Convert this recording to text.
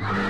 you